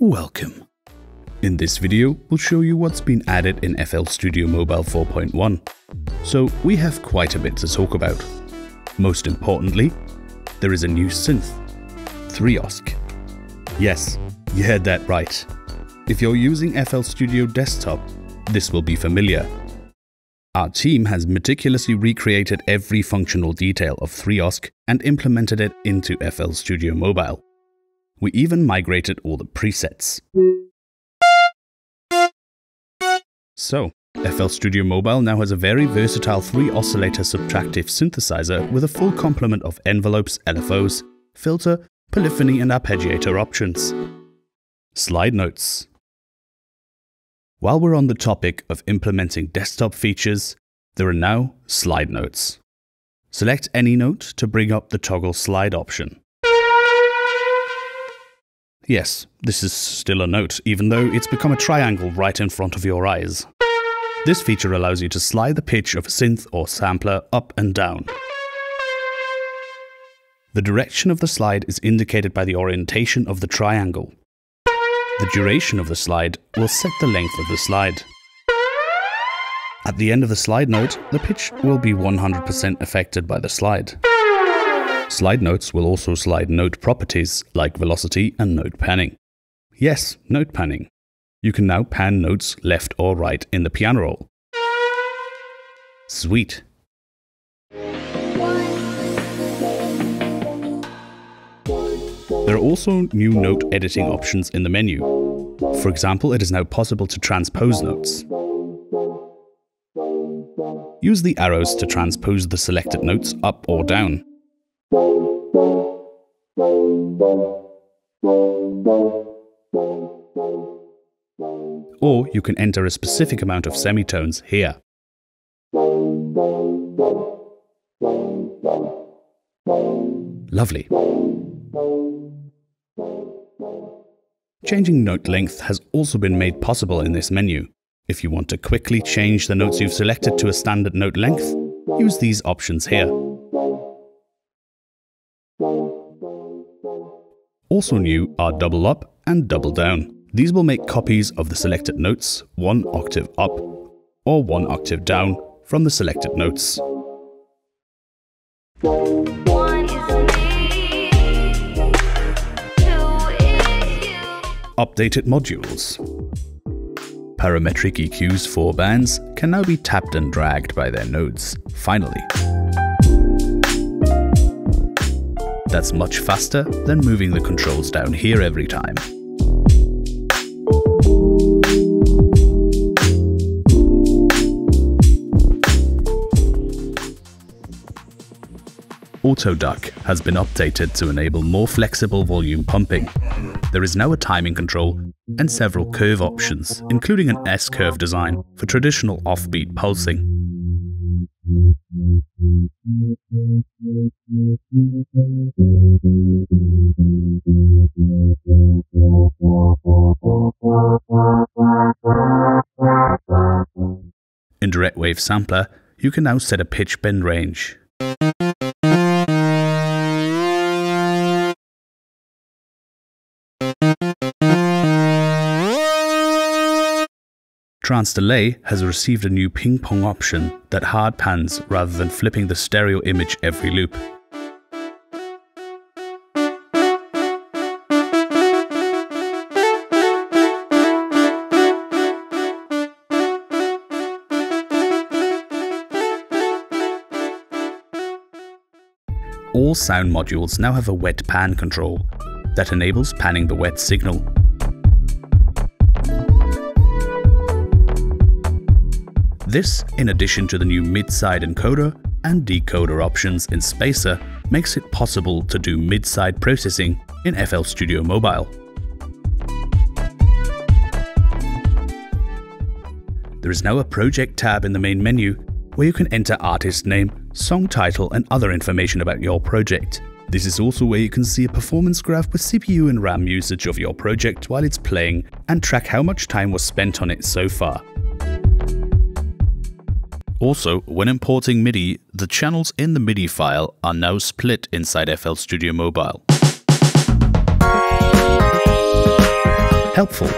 Welcome. In this video, we'll show you what's been added in FL Studio Mobile 4.1. So we have quite a bit to talk about. Most importantly, there is a new synth, 3OSC. Yes, you heard that right. If you're using FL Studio Desktop, this will be familiar. Our team has meticulously recreated every functional detail of 3OSC and implemented it into FL Studio Mobile. We even migrated all the presets. So, FL Studio Mobile now has a very versatile 3-oscillator subtractive synthesizer with a full complement of envelopes, LFOs, filter, polyphony and arpeggiator options. Slide notes. While we're on the topic of implementing desktop features, there are now slide notes. Select any note to bring up the toggle slide option. Yes, this is still a note, even though it's become a triangle right in front of your eyes. This feature allows you to slide the pitch of a synth or sampler up and down. The direction of the slide is indicated by the orientation of the triangle. The duration of the slide will set the length of the slide. At the end of the slide note, the pitch will be 100% affected by the slide. Slide notes will also slide note properties like velocity and note panning. Yes, note panning. You can now pan notes left or right in the piano roll. Sweet. There are also new note editing options in the menu. For example, it is now possible to transpose notes. Use the arrows to transpose the selected notes up or down. Or you can enter a specific amount of semitones here. Lovely. Changing note length has also been made possible in this menu. If you want to quickly change the notes you've selected to a standard note length, use these options here. Also new are double up and double down. These will make copies of the selected notes one octave up or one octave down from the selected notes. Updated modules. Parametric EQs for bands can now be tapped and dragged by their nodes, finally. That's much faster than moving the controls down here every time. AutoDuck has been updated to enable more flexible volume pumping. There is now a timing control and several curve options, including an S-curve design for traditional offbeat pulsing. In Direct Wave Sampler, you can now set a pitch bend range. Transdelay has received a new ping pong option that hard pans rather than flipping the stereo image every loop. All sound modules now have a wet pan control that enables panning the wet signal This, in addition to the new mid-side encoder and decoder options in Spacer, makes it possible to do mid-side processing in FL Studio Mobile. There is now a project tab in the main menu where you can enter artist name, song title and other information about your project. This is also where you can see a performance graph with CPU and RAM usage of your project while it's playing and track how much time was spent on it so far. Also, when importing MIDI, the channels in the MIDI file are now split inside FL Studio Mobile. helpful.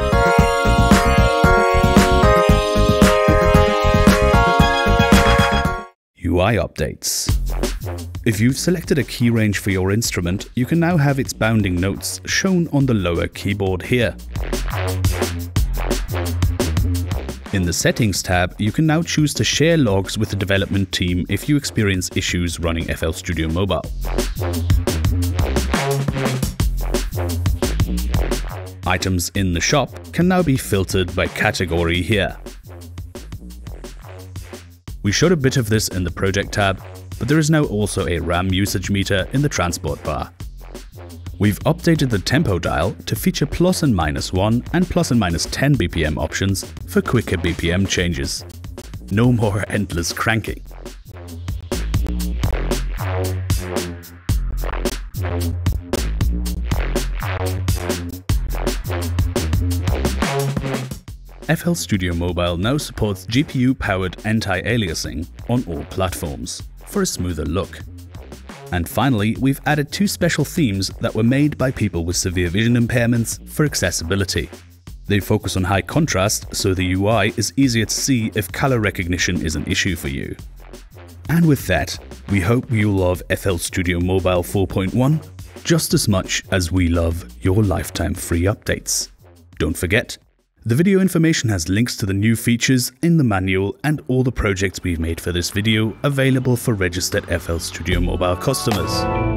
UI updates. If you've selected a key range for your instrument, you can now have its bounding notes shown on the lower keyboard here. In the Settings tab, you can now choose to share logs with the development team if you experience issues running FL Studio Mobile. Items in the shop can now be filtered by category here. We showed a bit of this in the Project tab, but there is now also a RAM usage meter in the transport bar. We've updated the tempo dial to feature plus and minus 1 and plus and minus 10 BPM options for quicker BPM changes. No more endless cranking. FL Studio Mobile now supports GPU-powered anti-aliasing on all platforms for a smoother look. And finally, we've added two special themes that were made by people with severe vision impairments for accessibility. They focus on high contrast, so the UI is easier to see if color recognition is an issue for you. And with that, we hope you love FL Studio Mobile 4.1 just as much as we love your lifetime free updates. Don't forget, the video information has links to the new features in the manual and all the projects we've made for this video available for registered FL Studio Mobile customers.